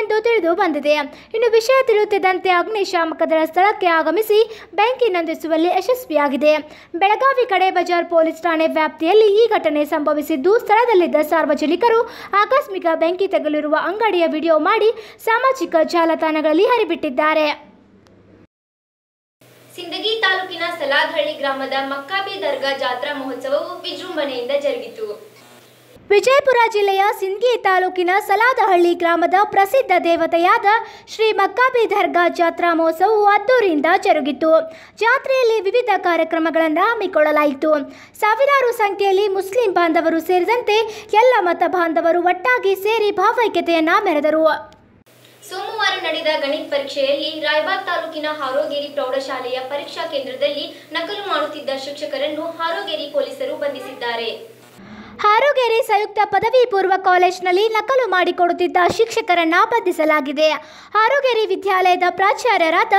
ಎಂದು ತಿಳಿದು ಬಂದಿದೆ. ಇನ್ನು ವಿಷಯ ತಿಳಿಯುತ್ತಿದ್ದಂತೆ ಅಗ್ನಿಶಾಮಕ ದಳ ಸ್ಥಳಕ್ಕೆ ಆಗಮಿಸಿ ಬೆಂಕಿ ನಂದಿಸುವಲ್ಲಿ ಯಶಸ್ವಿಯಾಗಿದೆ. ಬೆಳಗಾವಿ ಕಡೆ ಬಜಾರ್ ಪೊಲೀಸ್ ಠಾಣೆ ವ್ಯಾಪ್ತಿಯಲ್ಲಿ ಈ ಘಟನೆ ಸಂಭವಿಸಿದ್ದು ಸ್ಥಳದಲ್ಲಿದ್ದ ಸಾರ್ವಜನಿಕರು ಆಕಸ್ಮಿಕ ಬೆಂಕಿ ತಗುಲಿರುವ ಅಂಗಡಿಯ ವಿಡಿಯೋ ಮಾಡಿ ಸಾಮಾಜಿಕ ಜಾಲತಾಣಗಳಲ್ಲಿ ಹರಿಬಿಟ್ಟಿದ್ದಾರೆ. ಸಿಂದಗಿ ತಾಲೂಕಿನ ಸಲಾದಹಳ್ಳಿ ಗ್ರಾಮದ ಮಕ್ಕಾಬಿ ದರ್ಗಾ ಜಾತ್ರಾ ಮಹೋತ್ಸವವು ವಿಜೃಂಭಣೆಯಿಂದ ಜರುಗಿತು. ವಿಜಯಪುರ ಜಿಲ್ಲೆಯ ಸಿಂದಗಿ ತಾಲೂಕಿನ ಸಲಾದಹಳ್ಳಿ ಗ್ರಾಮದ ಪ್ರಸಿದ್ಧ ದೇವತೆಯಾದ ಶ್ರೀ ಮಕ್ಕಾಬಿ ದರ್ಗಾ ಜಾತ್ರಾ ಮಹೋತ್ಸವವು ಅದ್ದೂರಿಯಿಂದ ಜರುಗಿತು. ಜಾತ್ರೆಯಲ್ಲಿ ವಿವಿಧ ಕಾರ್ಯಕ್ರಮಗಳನ್ನು ಹಮ್ಮಿಕೊಳ್ಳಲಾಯಿತು. ಸಾವಿರಾರು ಸಂಖ್ಯೆಯಲ್ಲಿ ಮುಸ್ಲಿಂ ಬಾಂಧವರು ಸೇರಿದಂತೆ ಎಲ್ಲ ಮತ ಬಾಂಧವರು ಒಟ್ಟಾಗಿ ಸೇರಿ ಭಾವೈಕ್ಯತೆಯನ್ನ ಮೆರೆದರು. ಸೋಮವಾರ ನಡೆದ ಗಣಿತ ಪರೀಕ್ಷೆಯಲ್ಲಿ ರಾಯಬಾಗ್ ತಾಲೂಕಿನ ಹಾರೋಗೇರಿ ಪ್ರೌಢಶಾಲೆಯ ಪರೀಕ್ಷಾ ಕೇಂದ್ರದಲ್ಲಿ ನಕಲು ಮಾಡುತ್ತಿದ್ದ ಶಿಕ್ಷಕರನ್ನು ಹಾರೋಗೇರಿ ಪೊಲೀಸರು ಬಂಧಿಸಿದ್ದಾರೆ. ಹಾರೋಗೇರಿ ಸಂಯುಕ್ತ ಪದವಿ ಪೂರ್ವ ಕಾಲೇಜಿನಲ್ಲಿ ನಕಲು ಮಾಡಿಕೊಡುತ್ತಿದ್ದ ಶಿಕ್ಷಕರನ್ನ ಬಂಧಿಸಲಾಗಿದೆ. ಹಾರೋಗೇರಿ ವಿದ್ಯಾಲಯದ ಪ್ರಾಚಾರ್ಯರಾದ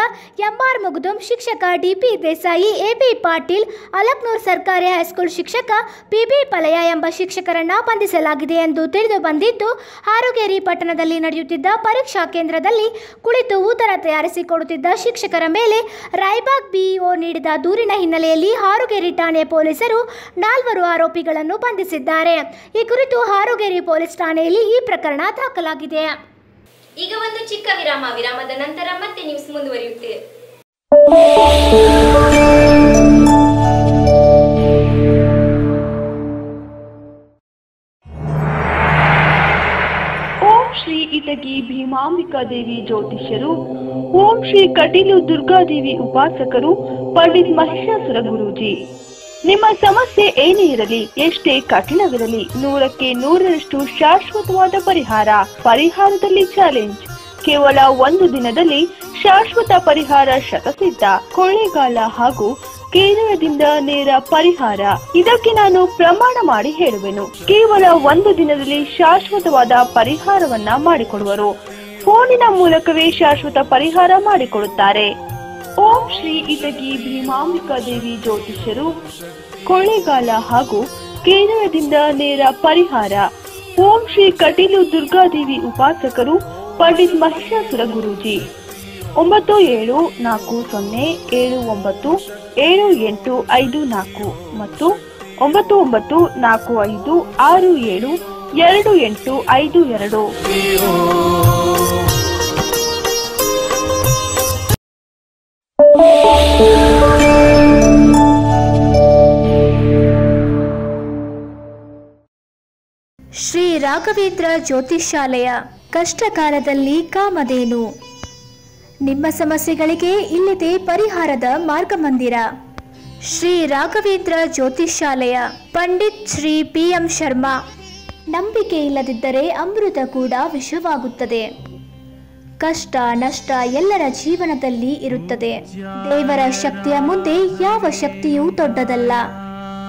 ಎಂಆರ್ ಮುಗ್ದುಂ, ಶಿಕ್ಷಕ D P Desai A B Patil, Alaknur ಸರ್ಕಾರಿ ಹೈಸ್ಕೂಲ್ ಶಿಕ್ಷಕ ಪಿಬಿ ಪಲಯ ಎಂಬ ಶಿಕ್ಷಕರನ್ನ ಬಂಧಿಸಲಾಗಿದೆ ಎಂದು ತಿಳಿದು ಬಂದಿದ್ದು, ಹಾರೋಗೇರಿ ಪಟ್ಟಣದಲ್ಲಿ ನಡೆಯುತ್ತಿದ್ದ ಪರೀಕ್ಷಾ ಕೇಂದ್ರದಲ್ಲಿ ಕುಳಿತು ಉತ್ತರ ತಯಾರಿಸಿಕೊಡುತ್ತಿದ್ದ ಶಿಕ್ಷಕರ ಮೇಲೆ ರಾಯ್ಬಾಗ್ ಬಿಇಒ ನೀಡಿದ ದೂರಿನ ಹಿನ್ನೆಲೆಯಲ್ಲಿ ಹಾರೋಗೇರಿ ಠಾಣೆ ಪೊಲೀಸರು ನಾಲ್ವರು ಆರೋಪಿಗಳನ್ನು ಬಂಧಿಸಿದ್ದಾರೆ. ಈ ಕುರಿತು ಹಾರೋಗೇರಿ ಪೊಲೀಸ್ ಠಾಣೆಯಲ್ಲಿ ಈ ಪ್ರಕರಣ ದಾಖಲಾಗಿದೆ. ಈಗ ಒಂದು ಚಿಕ್ಕ ವಿರಾಮ. ವಿರಾಮದ ನಂತರ ಮತ್ತೆ ನ್ಯೂಸ್ ಮುಂದುವರಿಯುತ್ತೆ. ಓಂ ಶ್ರೀ ಇಟಗಿ ಭೀಮಾಂಬಿಕಾ ದೇವಿ ಜ್ಯೋತಿಷ್ಯರು ಓಂ ಶ್ರೀ ಕಟೀಲು ದುರ್ಗಾದೇವಿ ಉಪಾಸಕರು ಪಂಡಿತ್ ಮಹಿಷಾಸುರ ಗುರೂಜಿ. ನಿಮ್ಮ ಸಮಸ್ಯೆ ಏನೇ ಇರಲಿ, ಎಷ್ಟೇ ಕಠಿಣವಿರಲಿ, ನೂರಕ್ಕೆ ನೂರರಷ್ಟು ಶಾಶ್ವತವಾದ ಪರಿಹಾರ, ಪರಿಹಾರದಲ್ಲಿ ಚಾಲೆಂಜ್ ಕೇವಲ ಒಂದು ದಿನದಲ್ಲಿ ಶಾಶ್ವತ ಪರಿಹಾರ ಶತಸಿದ್ಧ. ಕೊಳ್ಳೆಗಾಲ ಹಾಗೂ ಕೇರಳದಿಂದ ನೇರ ಪರಿಹಾರ. ಇದಕ್ಕೆ ನಾನು ಪ್ರಮಾಣ ಮಾಡಿ ಹೇಳುವೆನು. ಕೇವಲ ಒಂದು ದಿನದಲ್ಲಿ ಶಾಶ್ವತವಾದ ಪರಿಹಾರವನ್ನ ಮಾಡಿಕೊಡುವರು. ಫೋನಿನ ಮೂಲಕವೇ ಶಾಶ್ವತ ಪರಿಹಾರ ಮಾಡಿಕೊಡುತ್ತಾರೆ. ಓಂ ಶ್ರೀ ಇಟಗಿ ಭೀಮಾಂಬಿಕಾ ದೇವಿ ಜ್ಯೋತಿಷ್ಯರು ಕೊಳೆಗಾಲ ಹಾಗೂ ಕೇರಳದಿಂದ ನೇರ ಪರಿಹಾರ. ಓಂ ಶ್ರೀ ಕಟೀಲು ದುರ್ಗಾದೇವಿ ಉಪಾಸಕರು, ಪಂಡಿತ್ ಮಹಿಷಾಸುರ ಗುರೂಜಿ. ಒಂಬತ್ತು ಏಳು ನಾಲ್ಕು ಸೊನ್ನೆ ಏಳು ಒಂಬತ್ತು ಏಳು ಎಂಟು ಐದು ನಾಲ್ಕು ಮತ್ತು ಒಂಬತ್ತು ಒಂಬತ್ತು ನಾಲ್ಕು ಐದು ಆರು ಏಳು ಎರಡು ಎಂಟು ಐದು ಎರಡು. ರಾಘವೇಂದ್ರ ಜ್ಯೋತಿಷಾಲಯ ಕಷ್ಟಕಾಲದಲ್ಲಿ ಕಾಮಧೇನು. ನಿಮ್ಮ ಸಮಸ್ಯೆಗಳಿಗೆ ಇಲ್ಲಿದೆ ಪರಿಹಾರದ ಮಾರ್ಗಮಂದಿರ. ಶ್ರೀ ರಾಘವೇಂದ್ರ ಜ್ಯೋತಿಷ್ಯಾಲಯ ಪಂಡಿತ್ ಶ್ರೀ ಪಿ ಎಂ ಶರ್ಮಾ. ನಂಬಿಕೆ ಇಲ್ಲದಿದ್ದರೆ ಅಮೃತ ಕೂಡ ವಿಷವಾಗುತ್ತದೆ. ಕಷ್ಟ, ನಷ್ಟ ಎಲ್ಲರ ಜೀವನದಲ್ಲಿ ಇರುತ್ತದೆ. ದೇವರ ಶಕ್ತಿಯ ಮುಂದೆ ಯಾವ ಶಕ್ತಿಯೂ ದೊಡ್ಡದಲ್ಲ.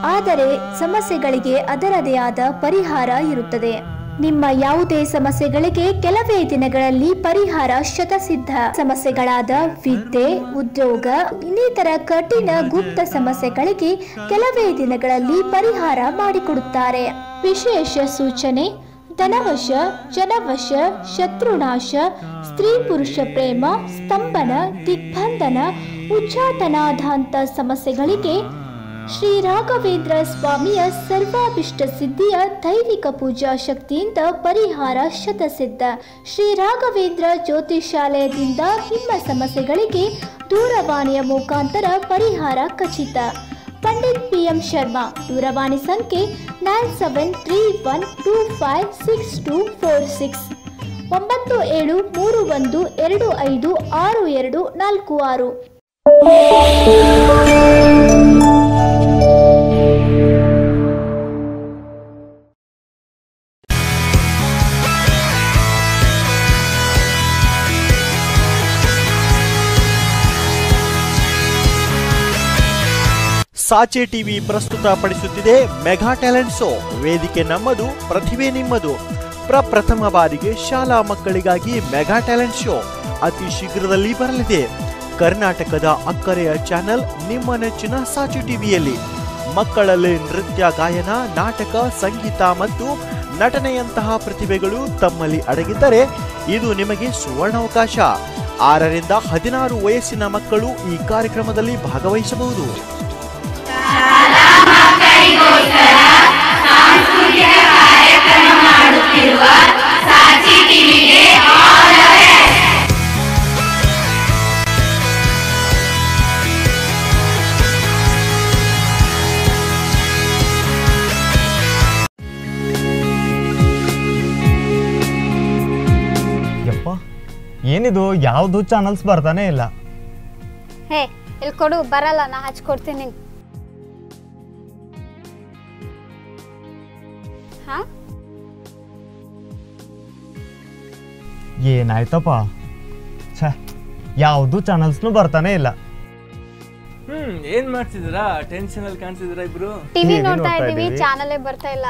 ಆದರೆ ಸಮಸ್ಯೆಗಳಿಗೆ ಅದರದೇ ಆದ ಪರಿಹಾರ ಇರುತ್ತದೆ. ನಿಮ್ಮ ಯಾವುದೇ ಸಮಸ್ಯೆಗಳಿಗೆ ಕೆಲವೇ ದಿನಗಳಲ್ಲಿ ಪರಿಹಾರ ಶತಸಿದ್ಧ. ಸಮಸ್ಯೆಗಳಾದ ವಿದ್ಯೆ, ಉದ್ಯೋಗ, ಇನ್ನಿತರ ಕಠಿಣ ಗುಪ್ತ ಸಮಸ್ಯೆಗಳಿಗೆ ಕೆಲವೇ ದಿನಗಳಲ್ಲಿ ಪರಿಹಾರ ಮಾಡಿಕೊಡುತ್ತಾರೆ. ವಿಶೇಷ ಸೂಚನೆ, ಧನವಶ, ಜನವಶ, ಶತ್ರುನಾಶ, ಸ್ತ್ರೀ ಪುರುಷ ಪ್ರೇಮ, ಸ್ತಂಭನ, ದಿಗ್ಬಂಧನ, ಉಚ್ಚಾಟನಾಧಾಂತ ಸಮಸ್ಯೆಗಳಿಗೆ ಶ್ರೀ ರಾಘವೇಂದ್ರ ಸ್ವಾಮಿಯ ಸರ್ವಾಭಿಷ್ಟ ಸಿದ್ಧಿಯ ದೈವಿಕ ಪೂಜಾ ಶಕ್ತಿಯಿಂದ ಪರಿಹಾರ ಶತಸಿದ್ಧ. ಶ್ರೀ ರಾಘವೇಂದ್ರ ಜ್ಯೋತಿಷಾಲಯದಿಂದ ನಿಮ್ಮ ಸಮಸ್ಯೆಗಳಿಗೆ ದೂರವಾಣಿಯ ಮುಖಾಂತರ ಪರಿಹಾರ ಖಚಿತ. ಪಂಡಿತ್ ಪಿ ಎಂ ಶರ್ಮಾ, ದೂರವಾಣಿ ಸಂಖ್ಯೆ nine seven three one two five six two four six. ಒಂಬತ್ತು ಏಳು ಮೂರು ಒಂದು ಎರಡು ಐದು ಆರು ಎರಡು ನಾಲ್ಕು ಆರು. ಸಾಚೆ ಟಿವಿ ಪ್ರಸ್ತುತಪಡಿಸುತ್ತಿದೆ ಮೆಗಾ ಟ್ಯಾಲೆಂಟ್ ಶೋ. ವೇದಿಕೆ ನಮ್ಮದು, ಪ್ರತಿಭೆ ನಿಮ್ಮದು. ಪ್ರಪ್ರಥಮ ಬಾರಿಗೆ ಶಾಲಾ ಮಕ್ಕಳಿಗಾಗಿ ಮೆಗಾ ಟ್ಯಾಲೆಂಟ್ ಶೋ ಅತಿ ಶೀಘ್ರದಲ್ಲಿ ಬರಲಿದೆ. ಕರ್ನಾಟಕದ ಅಕ್ಕರೆಯ ಚಾನೆಲ್ ನಿಮ್ಮ ನೆಚ್ಚಿನ ಸಾಚು ಟಿವಿಯಲ್ಲಿ. ಮಕ್ಕಳಲ್ಲಿ ನೃತ್ಯ, ಗಾಯನ, ನಾಟಕ, ಸಂಗೀತ ಮತ್ತು ನಟನೆಯಂತಹ ಪ್ರತಿಭೆಗಳು ತಮ್ಮಲ್ಲಿ ಅಡಗಿದ್ದರೆ ಇದು ನಿಮಗೆ ಸುವರ್ಣಾವಕಾಶ. ಆರರಿಂದ ಹದಿನಾರು ವಯಸ್ಸಿನ ಮಕ್ಕಳು ಈ ಕಾರ್ಯಕ್ರಮದಲ್ಲಿ ಭಾಗವಹಿಸಬಹುದು. ಯಪ್ಪ ಏನಿದು? ಯಾವುದು ಚಾನಲ್ಸ್ ಬರ್ತಾನೆ ಇಲ್ಲ. ಹೇ ಇಲ್ಲಿ ಕೊಡು ಬರಲ್ಲ ನಾ ಹಚ್ಕೊಡ್ತೀನಿ. ಏನಾಯ್ತಪ್ಪ ಛೇ ಯಾವುದು ಚಾನಲ್ಸ್ನು ಬರ್ತಾನೆ ಇಲ್ಲ. ಹ್ಮ್ ಏನ್ ಮಾಡ್ತಿದ್ದೀರಾ? ಟೆನ್ಷನ್ ಅಲ್ಲಿ ಕಾಣ್ತಿದ್ದೀರಾ ಇಬ್ರು? ಟಿವಿ ನೋಡ್ತಾ ಇದೀವಿ ಚಾನಲ್ ಬರ್ತಾ ಇಲ್ಲ.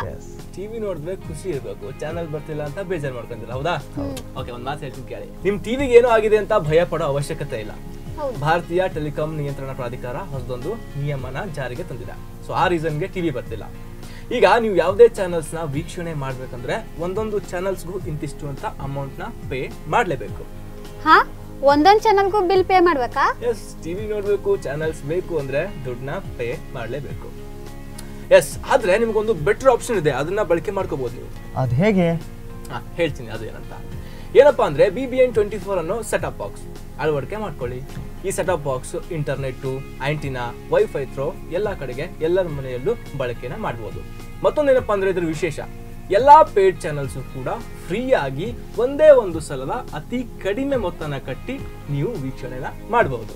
ಟಿವಿ ನೋಡಿದ್ರೆ ಖುಷಿ ಇರ್ಬೇಕು. ಚಾನಲ್ ಬರ್ತಿಲ್ಲ ಅಂತ ಬೇಜಾರ್ ಮಾಡ್ಕೊಂಡಿಲ್ಲ ಹೌದಾ? ಓಕೆ ಒಂದ್ ಮಾತು ಹೇಳ್ತೀನಿ ಕೇಳಿ. ನಿಮ್ ಟಿವಿಗೆ ಏನೋ ಆಗಿದೆ ಅಂತ ಭಯ ಪಡೋ ಅವಶ್ಯಕತೆ ಇಲ್ಲ. ಹೌದು. ಭಾರತೀಯ ಟೆಲಿಕಾಂ ನಿಯಂತ್ರಣ ಪ್ರಾಧಿಕಾರ ಹೊಸದೊಂದು ನಿಯಮನ ಜಾರಿಗೆ ತಂದಿದೆ. ಸೊ ಆ ರೀಸನ್ಗೆ ಟಿವಿ ಬರ್ತಿಲ್ಲ. ಈಗ ನೀವು ಯಾವುದೇ ಚಾನಲ್ಸ್ನ ನ ವೀಕ್ಷಣೆ ಮಾಡಬೇಕಂದ್ರೆ ಒಂದೊಂದು ಚಾನಲ್ಸ್ಗೂ ಇಂತಿಷ್ಟು ಅಂತ ಅಮೌಂಟ್ನ ನ ಪೇ ಮಾಡಲೇಬೇಕು. ಹಾ? ಒಂದೊಂದು ಚಾನಲ್ಗೂ ಬಿಲ್ ಪೇ ಮಾಡಬೇಕಾ? ಎಸ್ ಟಿವಿ ನೋಡಬೇಕು ಚಾನಲ್ಸ್ ಬೇಕು ಅಂದ್ರೆ ದುಡ್ಡನ್ನ ಪೇ ಮಾಡಲೇಬೇಕು. ಎಸ್ ಆದ್ರೆ ನಿಮ್ಗೊಂದು ಬೆಟರ್ ಆಪ್ಷನ್ ಇದೆ. ಅದನ್ನ ಬಳಕೆ ಮಾಡ್ಕೋಬಹುದು ನೀವು. ಅದು ಹೇಗೆ? ಹಾ, ಹೇಳ್ತೀನಿ ಅದು ಏನಂತ ಏನಪ್ಪಾ ಅಂದ್ರೆ B B N twenty four ಅನ್ನೋ ಸೆಟಪ್ ಬಾಕ್ಸ್ ಅಳವಡಿಕೆ ಮಾಡ್ಕೊಳ್ಳಿ. ಈ setup box internet antenna wifi through ಎಲ್ಲ ಕಡೆಗೆ ಎಲ್ಲರ ಮನೆಯಲ್ಲೂ ಬಳಕೆನ ಮಾಡ್ಬೋದು. ಮತ್ತೊಂದೇನಪ್ಪ ಅಂದ್ರೆ ಇದ್ರ ವಿಶೇಷ. ಎಲ್ಲಾ ಪೇಡ್ ಚಾನಲ್ಸ್ ಕೂಡ ಫ್ರೀಯಾಗಿ ಒಂದೇ ಒಂದು ಸಲದ ಅತಿ ಕಡಿಮೆ ಮೊತ್ತನ ಕಟ್ಟಿ ನೀವು ವೀಕ್ಷಣೆನ ಮಾಡಬಹುದು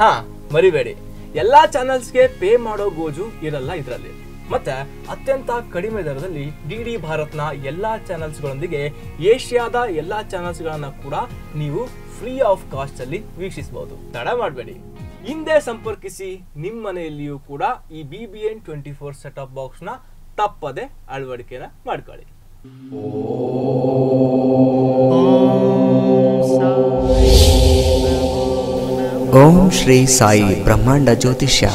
ಹಾ, ಮರಿಬೇಡಿ. ಎಲ್ಲಾ ಚಾನಲ್ಸ್ಗೆ ಪೇ ಮಾಡೋ ಗೋಜು ಇರಲ್ಲ ಇದರಲ್ಲಿ. ಮತ್ತೆ ಅತ್ಯಂತ ಕಡಿಮೆ ದರದಲ್ಲಿ ಡಿ ಡಿ ಭಾರತ್ನ ಎಲ್ಲಾ ಚಾನಲ್ಸ್ಗಳೊಂದಿಗೆ ಏಷ್ಯಾದ ಎಲ್ಲಾ ಚಾನಲ್ಸ್ಗಳನ್ನು ಕೂಡ ನೀವು ಫ್ರೀ ಆಫ್ ಕಾಸ್ಟ್ ಅಲ್ಲಿ ವೀಕ್ಷಿಸಬಹುದು ತಡ ಮಾಡಬೇಡಿ. ಹಿಂದೆ ಸಂಪರ್ಕಿಸಿ ನಿಮ್ಮ ಮನೆಯಲ್ಲಿಯೂ ಕೂಡ ಈ B B N twenty four setup ಬಾಕ್ಸ್ನ ತಪ್ಪದೆ ಅಳವಡಿಕೆನ ಮಾಡ್ಕೊಳ್ಳಿ. ಓಂ ಶ್ರೀ ಸಾಯಿ ಬ್ರಹ್ಮಾಂಡ ಜ್ಯೋತಿಷ್ಯ.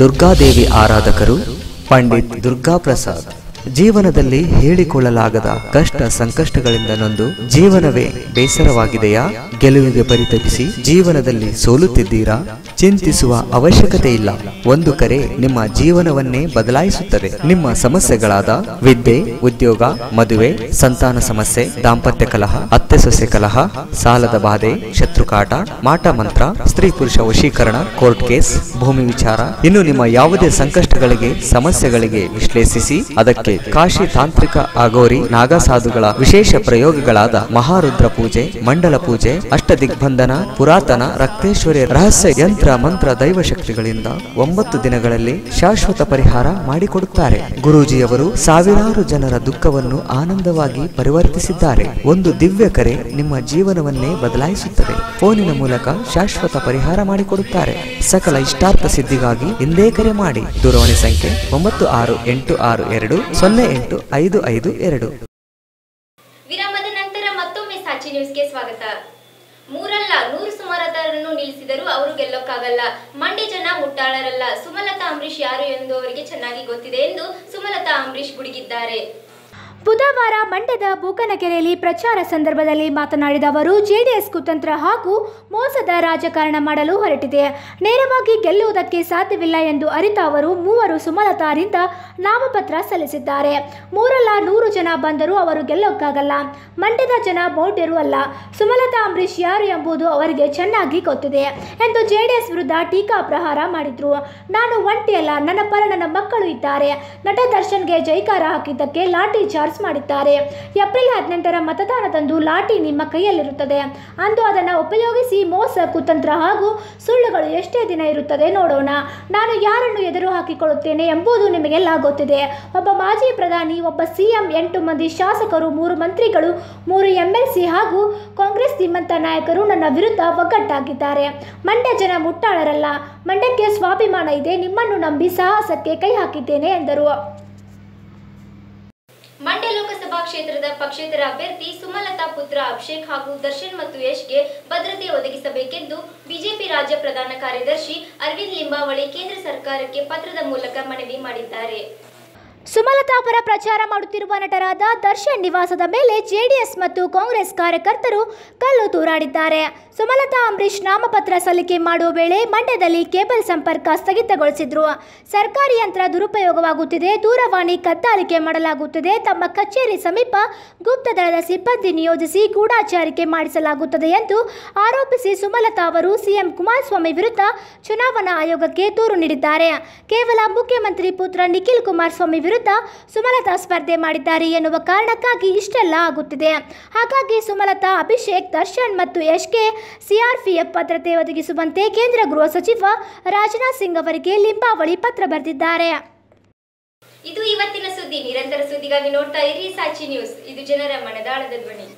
ದುರ್ಗಾದೇವಿ ಆರಾಧಕರು ಪಂಡಿತ್ ದುರ್ಗಾ ಪ್ರಸಾದ್ ಜೀವನದಲ್ಲಿ ಹೇಳಿಕೊಳ್ಳಲಾಗದ ಕಷ್ಟ ಸಂಕಷ್ಟಗಳಿಂದ ನೊಂದು ಜೀವನವೇ ಬೇಸರವಾಗಿದೆಯಾ? ಗೆಲುವಿಗೆ ಪರಿತಪಿಸಿ ಜೀವನದಲ್ಲಿ ಸೋಲುತ್ತಿದ್ದೀರಾ? ಚಿಂತಿಸುವ ಅವಶ್ಯಕತೆ ಇಲ್ಲ ಒಂದು ಕರೆ ನಿಮ್ಮ ಜೀವನವನ್ನೇ ಬದಲಾಯಿಸುತ್ತದೆ. ನಿಮ್ಮ ಸಮಸ್ಯೆಗಳಾದ ವಿದ್ಯೆ, ಉದ್ಯೋಗ, ಮದುವೆ, ಸಂತಾನ ಸಮಸ್ಯೆ, ದಾಂಪತ್ಯ ಕಲಹ, ಅತ್ತೆ ಸೊಸೆ ಕಲಹ, ಸಾಲದ ಬಾಧೆ, ಶತ್ರುಕಾಟ, ಮಾಟ ಮಂತ್ರ, ಸ್ತ್ರೀ ಪುರುಷ ವಶೀಕರಣ, ಕೋರ್ಟ್ ಕೇಸ್, ಭೂಮಿ ವಿಚಾರ. ಇನ್ನು ನಿಮ್ಮ ಯಾವುದೇ ಸಂಕಷ್ಟಗಳಿಗೆ, ಸಮಸ್ಯೆಗಳಿಗೆ ವಿಶ್ಲೇಷಿಸಿ ಅದಕ್ಕೆ ಕಾಶಿ ತಾಂತ್ರಿಕ ಅಗೋರಿ ನಾಗಸಾಧುಗಳ ವಿಶೇಷ ಪ್ರಯೋಗಗಳಾದ ಮಹಾರುದ್ರ ಪೂಜೆ, ಮಂಡಲ ಪೂಜೆ ಅಷ್ಟದಿಗ್ಬಂಧನ, ಪುರಾತನ, ರಕ್ತೇಶ್ವರಿ ರಹಸ್ಯ ಯಂತ್ರ, ಮಂತ್ರ, ದೈವ ಶಕ್ತಿಗಳಿಂದ ಒಂಬತ್ತು ದಿನಗಳಲ್ಲಿ ಶಾಶ್ವತ ಪರಿಹಾರ ಮಾಡಿಕೊಡುತ್ತಾರೆ. ಗುರೂಜಿಯವರು ಸಾವಿರಾರು ಜನರ ದುಃಖವನ್ನು ಆನಂದವಾಗಿ ಪರಿವರ್ತಿಸಿದ್ದಾರೆ. ಒಂದು ದಿವ್ಯ ಕರೆ ನಿಮ್ಮ ಜೀವನವನ್ನೇ ಬದಲಾಯಿಸುತ್ತದೆ. ಫೋನಿನ ಮೂಲಕ ಶಾಶ್ವತ ಪರಿಹಾರ ಮಾಡಿಕೊಡುತ್ತಾರೆ. ಸಕಲ ಇಷ್ಟಾರ್ಥ ಸಿದ್ಧಿಗಾಗಿ ಇಂದೇ ಕರೆ ಮಾಡಿ. ದೂರವಾಣಿ ಸಂಖ್ಯೆ ಒಂಬತ್ತು ಆರು ಎಂಟು ಆರು ಎರಡು ಸೊನ್ನೆ ಎಂಟು ಐದು ಐದು ಎರಡು. ವಿರಾಮದ ನಂತರ ಮತ್ತೊಮ್ಮೆ ಸಾಚಿ ನ್ಯೂಸ್ಗೆ ಸ್ವಾಗತ. ಮೂರಲ್ಲ, ನೂರು ಸುಮಾರತರನ್ನು ನಿಲ್ಲಿಸಿದರೂ ಅವರು ಗೆಲ್ಲೋಕ್ಕಾಗಲ್ಲ. ಮಂಡ್ಯ ಜನ ಮುಟ್ಟಾಳರಲ್ಲ. ಸುಮಲತಾ ಅಂಬರೀಶ್ ಯಾರು ಎಂದು ಅವರಿಗೆ ಚೆನ್ನಾಗಿ ಗೊತ್ತಿದೆ ಎಂದು ಸುಮಲತಾ ಅಂಬರೀಶ್ ಗುಡುಗಿದ್ದಾರೆ. ಬುಧವಾರ ಮಂಡ್ಯದ ಬೂಕನಕೆರೆಯಲ್ಲಿ ಪ್ರಚಾರ ಸಂದರ್ಭದಲ್ಲಿ ಮಾತನಾಡಿದ ಅವರು, ಜೆಡಿಎಸ್ ಕುತಂತ್ರ ಹಾಗೂ ಮೋಸದ ರಾಜಕಾರಣ ಮಾಡಲು ಹೊರಟಿದೆ. ನೇರವಾಗಿ ಗೆಲ್ಲುವುದಕ್ಕೆ ಸಾಧ್ಯವಿಲ್ಲ ಎಂದು ಅರಿತ ಅವರು ಮೂವರು ಸುಮಲತಾರಿಂದ ನಾಮಪತ್ರ ಸಲ್ಲಿಸಿದ್ದಾರೆ. ಮೂರಲ್ಲ ನೂರು ಜನ ಬಂದರೂ ಅವರು ಗೆಲ್ಲೋಕ್ಕಾಗಲ್ಲ. ಮಂಡ್ಯದ ಜನ ಮೌಢ್ಯರು ಅಲ್ಲ. ಸುಮಲತಾ, ಅಂಬರೀಷ್ ಯಾರು ಎಂಬುದು ಅವರಿಗೆ ಚೆನ್ನಾಗಿ ಗೊತ್ತಿದೆ ಎಂದು ಜೆಡಿಎಸ್ ವಿರುದ್ಧ ಟೀಕಾ ಪ್ರಹಾರ ಮಾಡಿದ್ರು. ನಾನು ಒಂಟಿಯಲ್ಲ, ನನ್ನ ಪರ ನನ್ನ ಮಕ್ಕಳು ಇದ್ದಾರೆ. ನಟ ದರ್ಶನ್ಗೆ ಜೈಕಾರ ಹಾಕಿದ್ದಕ್ಕೆ ಲಾಠಿ ಚಾರ್ಜ್ ಮಾಡಿದ್ದಾರೆ. ಏಪ್ರಿಲ್ ಹದಿನೆಂಟರ ಮತದಾನದಂದು ಲಾಠಿ ನಿಮ್ಮ ಕೈಯಲ್ಲಿರುತ್ತದೆ. ಅಂದು ಅದನ್ನು ಉಪಯೋಗಿಸಿ ಮೋಸ, ಕುತಂತ್ರ ಹಾಗೂ ಸುಳ್ಳುಗಳು ಎಷ್ಟೇ ದಿನ ಇರುತ್ತದೆ ನೋಡೋಣ. ನಾನು ಯಾರನ್ನು ಎದುರು ಹಾಕಿಕೊಳ್ಳುತ್ತೇನೆ ಎಂಬುದು ನಿಮಗೆಲ್ಲ ಗೊತ್ತಿದೆ. ಒಬ್ಬ ಮಾಜಿ ಪ್ರಧಾನಿ, ಒಬ್ಬ ಸಿಎಂ, ಎಂಟು ಮಂದಿ ಶಾಸಕರು, ಮೂರು ಮಂತ್ರಿಗಳು, ಮೂರು ಎಂಎಲ್ಸಿ ಹಾಗೂ ಕಾಂಗ್ರೆಸ್ ಧೀಮಂತ ನಾಯಕರು ನನ್ನ ವಿರುದ್ಧ ಒಗ್ಗಟ್ಟಾಗಿದ್ದಾರೆ. ಮಂಡ್ಯ ಜನ ಮುಟ್ಟಾಳರಲ್ಲ. ಮಂಡ್ಯಕ್ಕೆ ಸ್ವಾಭಿಮಾನ ಇದೆ. ನಿಮ್ಮನ್ನು ನಂಬಿ ಸಾಹಸಕ್ಕೆ ಕೈ ಹಾಕಿದ್ದೇನೆ ಎಂದರು. ಮಂಡ್ಯ ಲೋಕಸಭಾ ಕ್ಷೇತ್ರದ ಪಕ್ಷೇತರ ಅಭ್ಯರ್ಥಿ ಸುಮಲತಾ ಪುತ್ರ ಅಭಿಷೇಕ್ ಹಾಗೂ ದರ್ಶನ್ ಮತ್ತು ಯಶ್ಗೆ ಭದ್ರತೆ ಒದಗಿಸಬೇಕೆಂದು ಬಿಜೆಪಿ ರಾಜ್ಯ ಪ್ರಧಾನ ಕಾರ್ಯದರ್ಶಿ ಅರವಿಂದ್ ಲಿಂಬಾವಳಿ ಕೇಂದ್ರ ಸರ್ಕಾರಕ್ಕೆ ಪತ್ರದ ಮೂಲಕ ಮನವಿ ಮಾಡಿದ್ದಾರೆ. ಸುಮಲತಾ ಪರ ಪ್ರಚಾರ ಮಾಡುತ್ತಿರುವ ನಟರಾದ ದರ್ಶನ್ ನಿವಾಸದ ಮೇಲೆ ಜೆಡಿಎಸ್ ಮತ್ತು ಕಾಂಗ್ರೆಸ್ ಕಾರ್ಯಕರ್ತರು ಕಲ್ಲು ತೂರಾಡಿದ್ದಾರೆ. ಸುಮಲತಾ ಅಂಬರೀಶ್ ನಾಮಪತ್ರ ಸಲ್ಲಿಕೆ ಮಾಡುವ ವೇಳೆ ಮಂಡ್ಯದಲ್ಲಿ ಕೇಬಲ್ ಸಂಪರ್ಕ ಸ್ಥಗಿತಗೊಳಿಸಿದ್ರು. ಸರ್ಕಾರಿ ಯಂತ್ರ ದುರುಪಯೋಗವಾಗುತ್ತಿದೆ. ದೂರವಾಣಿ ಕದ್ದಾಲಿಕೆ ಮಾಡಲಾಗುತ್ತಿದೆ. ತಮ್ಮ ಕಚೇರಿ ಸಮೀಪ ಗುಪ್ತದಳದ ಸಿಬ್ಬಂದಿ ನಿಯೋಜಿಸಿ ಗೂಢಾಚಾರಿಕೆ ಮಾಡಿಸಲಾಗುತ್ತದೆ ಎಂದು ಆರೋಪಿಸಿ ಸುಮಲತಾ ಅವರು ಸಿಎಂ ಕುಮಾರಸ್ವಾಮಿ ವಿರುದ್ಧ ಚುನಾವಣಾ ಆಯೋಗಕ್ಕೆ ದೂರು ನೀಡಿದ್ದಾರೆ. ಕೇವಲ ಮುಖ್ಯಮಂತ್ರಿ ಪುತ್ರ ನಿಖಿಲ್ ಕುಮಾರಸ್ವಾಮಿ ವಿರುದ್ಧ ಸುಮಲತಾ ಸ್ಪರ್ಧೆ ಮಾಡಿದ್ದಾರೆ ಎನ್ನುವ ಕಾರಣಕ್ಕಾಗಿ ಇಷ್ಟೆಲ್ಲ ಆಗುತ್ತಿದೆ. ಹಾಗಾಗಿ ಸುಮಲತಾ, ಅಭಿಷೇಕ್, ದರ್ಶನ್ ಮತ್ತು ಯಶ್ಗೆ ಸಿಆರ್ಪಿಎಫ್ ಭದ್ರತೆ ಒದಗಿಸುವಂತೆ ಕೇಂದ್ರ ಗೃಹ ಸಚಿವ ರಾಜನಾಥ್ ಸಿಂಗ್ ಅವರಿಗೆ ಲಿಂಬಾವಳಿ ಪತ್ರ ಬರೆದಿದ್ದಾರೆ. ಇದು ಇವತ್ತಿನ ಸುದ್ದಿ. ನಿರಂತರ ಸುದ್ದಿಗಾಗಿ ನೋಡ್ತಾ ಇರಿ ಸಾಚಿ ನ್ಯೂಸ್. ಇದು ಜನರ ಮನದಾಳದ ಧ್ವನಿ.